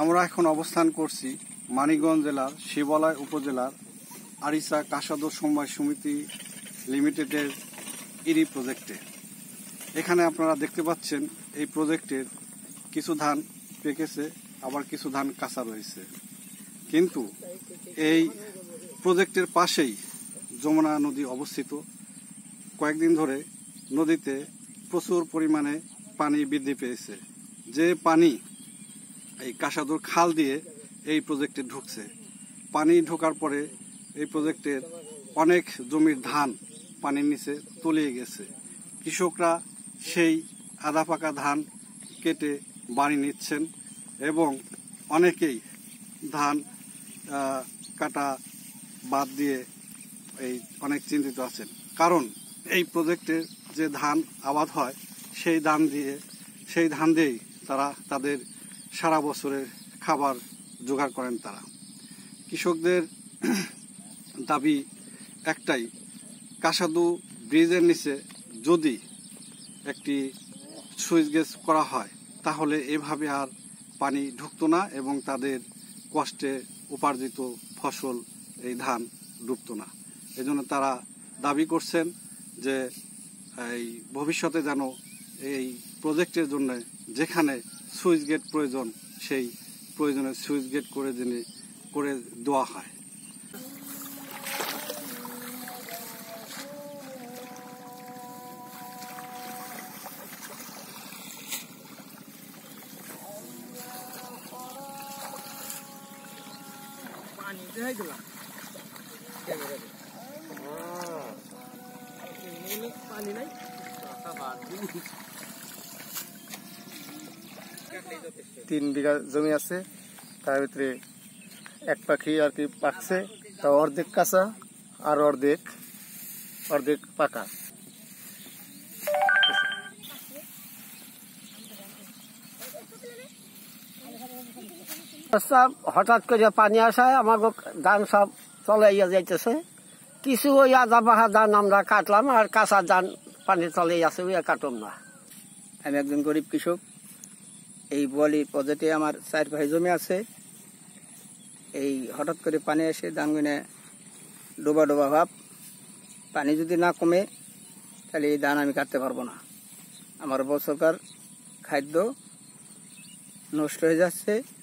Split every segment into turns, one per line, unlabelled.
আমরা এখন অবস্থান করছি মানিকগঞ্জ জেলার শিবালয় উপজেলার আরিসা কাসাদ সমবায় সমিতি লিমিটেডের ইরি প্রজেক্টে। এখানে আপনারা দেখতে পাচ্ছেন এই প্রজেক্টের কিছু ধান পেকেছে, আবার কিছু ধান কাঁচা রয়েছে। কিন্তু এই প্রজেক্টের পাশেই যমুনা নদী অবস্থিত। কয়েকদিন ধরে নদীতে প্রচুর পরিমাণে পানি বৃদ্ধি পেয়েছে। যে পানি এই কাসাদুর খাল দিয়ে এই প্রজেক্টে ঢুকছে, পানি ঢোকার পরে এই প্রজেক্টের অনেক জমির ধান পানির নিচে তলিয়ে গেছে। কৃষকরা সেই আধা পাকা ধান কেটে বাড়ি নিচ্ছেন এবং অনেকেই ধান কাটা বাদ দিয়ে এই অনেক চিন্তিত আছেন। কারণ এই প্রজেক্টে যে ধান আবাদ হয়, সেই ধান দিয়ে, সেই ধান দিয়েই তারা তাদের সারা বছরের খাবার জোগাড় করেন তারা। কৃষকদের দাবি একটাই, কাসাদু ব্রিজের নিচে যদি একটি সুইচ গেজ করা হয় তাহলে এভাবে আর পানি ঢুকতো না এবং তাদের কষ্টে উপার্জিত ফসল এই ধান ডুবতো না। এজন্য তারা দাবি করছেন যে, এই ভবিষ্যতে যেন এই প্রজেক্টের জন্য যেখানে সুইচ গেট প্রয়োজন, সেই প্রয়োজনে সুইচ গেট করে দিনে, করে দেওয়া হয়।
তিন বিঘা জমি আছে, তার ভিতরে এক পাখি আর কি পাকছে। তা অর্ধেক কাঁচা আর অর্ধেক অর্ধেক পাকা।
সব হঠাৎ করে পানি আসায় আমার ধান সব চলে ইয়ে যাইতেছে। কিছু ওই আধা বাহা ধান আমরা কাটলাম আর কাঁচা ধান পানি চলে আছে ওই কাটলাম না।
আমি একজন গরিব কৃষক। এই বোয়ালি প্রজেক্টে আমার চার ভাই জমি আছে। এই হঠাৎ করে পানি এসে ধানগুনে ডোবা ডোবা ভাব। পানি যদি না কমে, তাহলে এই ধান আমি কাটতে পারব না। আমার বছরকার খাদ্য নষ্ট হয়ে যাচ্ছে।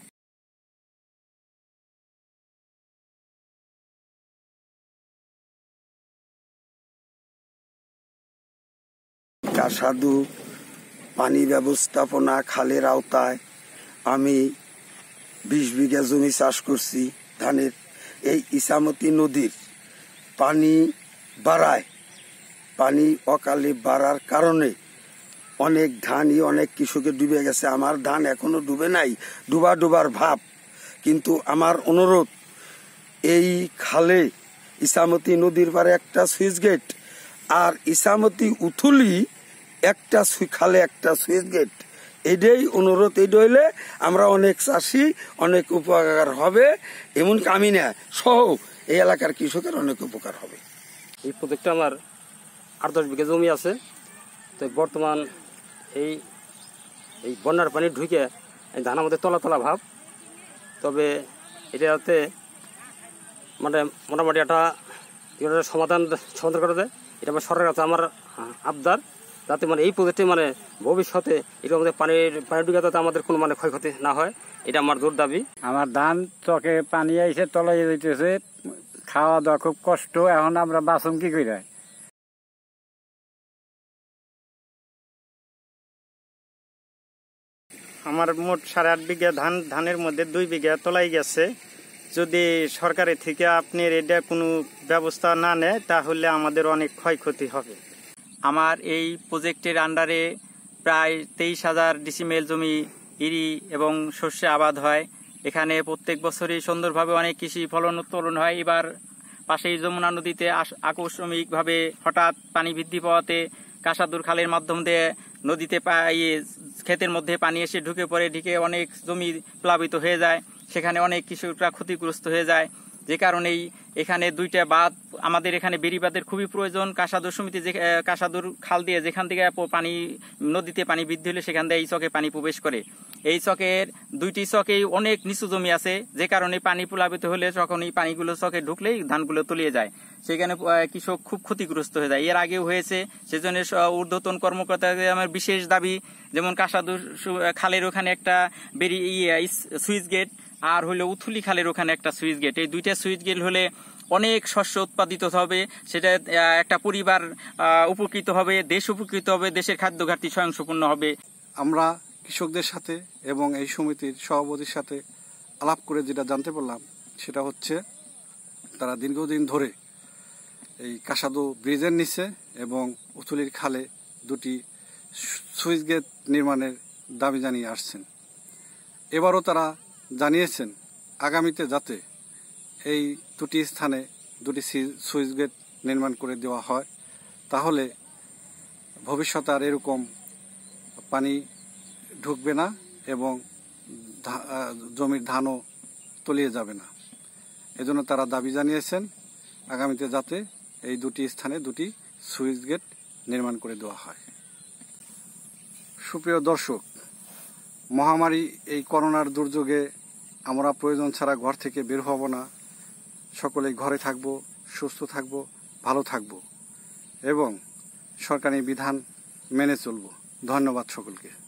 কাসাদু পানি ব্যবস্থাপনা খালের আওতায় আমি বিশ বিঘা জমি চাষ করছি ধানের। এই ইসামতি নদীর পানি বাড়ায়, পানি অকালে বাড়ার কারণে অনেক ধানই অনেক কৃষকের ডুবে গেছে। আমার ধান এখনও ডুবে নাই, ডুবা ডুবার ভাব। কিন্তু আমার অনুরোধ, এই খালে ইসামতি নদীর পারে একটা সুইচ গেট আর ইসামতি উথুলি একটা সুই- খালে একটা সুইচ গেট। এটাই অনুরোধ, এটা হইলে আমরা অনেক চাষি, অনেক উপকার হবে। এমনকি আমি না, সহ এই এলাকার কৃষকের অনেক উপকার হবে।
এই প্রজেক্টটা আমার আট দশ বিঘা জমি আছে। তো বর্তমান এই এই বন্যার পানি ঢুকে এই ধান আমাদের তলা তলা ভাব। তবে এটাতে মানে মোটামুটি একটা সমাধান সমাধান করা যায়। এটা আমার সরকারের কাছে আমার আবদার। যাতে মানে এই প্রজেক্টে মানে ভবিষ্যতে এটা আমাদের পানির পানি ঢুকে যাতে আমাদের কোনো মানে ক্ষয়ক্ষতি না হয় এটা আমার জোর দাবি।
আমার ধান চকে পানি আইসে তলাই যাইতেছে খাওয়া দাওয়া খুব কষ্ট এখন আমরা বাসন কি করে
আমার মোট সাড়ে আট বিঘা ধান ধানের মধ্যে দুই বিঘা তোলাই গেছে। যদি সরকারের থেকে আপনি এটা কোনো ব্যবস্থা না নেয় তাহলে আমাদের অনেক ক্ষয়ক্ষতি হবে।
আমার এই প্রজেক্টের আন্ডারে প্রায় তেইশ হাজার ডিসিমেল জমি ইরি এবং শস্যে আবাদ হয়। এখানে প্রত্যেক বছরই সুন্দরভাবে অনেক কৃষি ফলন উত্তোলন হয়। এবার পাশেই যমুনা নদীতে আকস্মিকভাবে হঠাৎ পানি বৃদ্ধি পাওয়াতে কাঁসাদুর খালের মাধ্যম দিয়ে
নদীতে ইয়ে ক্ষেতের মধ্যে পানি এসে ঢুকে পড়ে, ঢুকে অনেক জমি প্লাবিত হয়ে যায়। সেখানে অনেক কৃষকরা ক্ষতিগ্রস্ত হয়ে যায়। যে কারণেই এখানে দুইটা বাঁধ আমাদের এখানে বেরিবাঁধের খুবই প্রয়োজন। কাসাদুর সমিতি যে কাঁসাদুর খাল দিয়ে যেখান থেকে পানি নদীতে পানি বৃদ্ধি হলে সেখান দিয়ে এই চকে পানি প্রবেশ করে। এই চকের দুইটি চকেই অনেক নিচু জমি আছে যে কারণে পানি প্লাবিত হলে তখন এই পানিগুলো চকে ঢুকলেই ধানগুলো তলিয়ে যায়। সেখানে কৃষক খুব ক্ষতিগ্রস্ত হয়ে যায়। এর আগেও হয়েছে সেজন্য ঊর্ধ্বতন কর্মকর্তাদের আমার বিশেষ দাবি যেমন কাসাদুর খালের ওখানে একটা বেরি ইয়ে, সুইচ গেট আর হলো উথুলি খালের ওখানে একটা সুইচ গেট। এই দুইটা সুইচ গেট হলে অনেক শস্য উৎপাদিত হবে, সেটা একটা পরিবার উপকৃত হবে, দেশ উপকৃত হবে, দেশের খাদ্য ঘাটতি স্বয়ংসম্পূর্ণ হবে।
আমরা কৃষকদের সাথে এবং এই সমিতির সভাপতির সাথে আলাপ করে যেটা জানতে পারলাম, সেটা হচ্ছে তারা দীর্ঘদিন ধরে এই কাসাদু ব্রিজের নিচে এবং উথুলির খালে দুটি সুইচ গেট নির্মাণের দাবি জানিয়ে আসছেন। এবারও তারা জানিয়েছেন, আগামীতে যাতে এই দুটি স্থানে দুটি সুইচ গেট নির্মাণ করে দেওয়া হয়। তাহলে ভবিষ্যতে আর এরকম পানি ঢুকবে না এবং জমির ধানও তলিয়ে যাবে না। এজন্য তারা দাবি জানিয়েছেন আগামীতে যাতে এই দুটি স্থানে দুটি সুইচ গেট নির্মাণ করে দেওয়া হয়। সুপ্রিয় দর্শক, মহামারী এই করোনার দুর্যোগে আমরা প্রয়োজন ছাড়া ঘর থেকে বের হব না। সকলেই ঘরে থাকব সুস্থ থাকব ভালো থাকব এবং সরকারি বিধান মেনে চলব। ধন্যবাদ সকলকে।